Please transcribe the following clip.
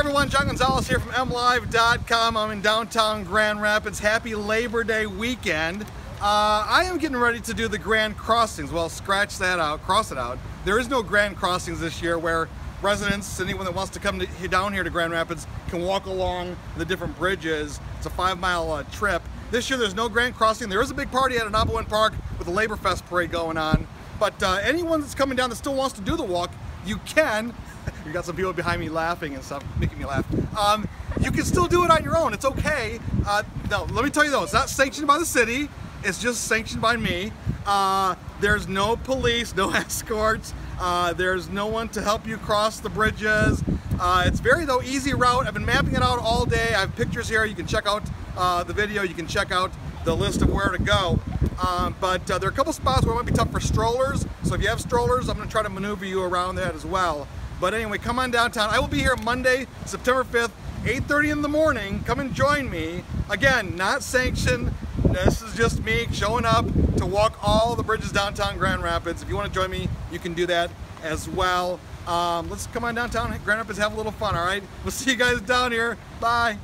everyone, John Gonzalez here from MLive.com. I'm in downtown Grand Rapids. Happy Labor Day weekend. Uh, I am getting ready to do the Grand Crossings. Well, scratch that out, cross it out. There is no Grand Crossings this year where residents, anyone that wants to come to, down here to Grand Rapids can walk along the different bridges. It's a five mile uh, trip. This year there's no Grand Crossing. There is a big party at Ah-Nab-Awen Park with the Labor Fest parade going on. But uh, anyone that's coming down that still wants to do the walk, you can. you got some people behind me laughing and stuff, making me laugh. Um, you can still do it on your own. It's okay. Uh, no, let me tell you though, it's not sanctioned by the city. It's just sanctioned by me. Uh, there's no police, no escorts. Uh, there's no one to help you cross the bridges. Uh, it's very though easy route. I've been mapping it out all day. I have pictures here. You can check out uh, the video. You can check out the list of where to go. Um, but uh, there are a couple spots where it might be tough for strollers. So if you have strollers, I'm going to try to maneuver you around that as well. But anyway, come on downtown. I will be here Monday, September 5th, 8.30 in the morning. Come and join me. Again, not sanctioned. This is just me showing up to walk all the bridges downtown Grand Rapids. If you want to join me, you can do that as well. Um, let's come on downtown Grand Rapids, have a little fun, all right? We'll see you guys down here. Bye.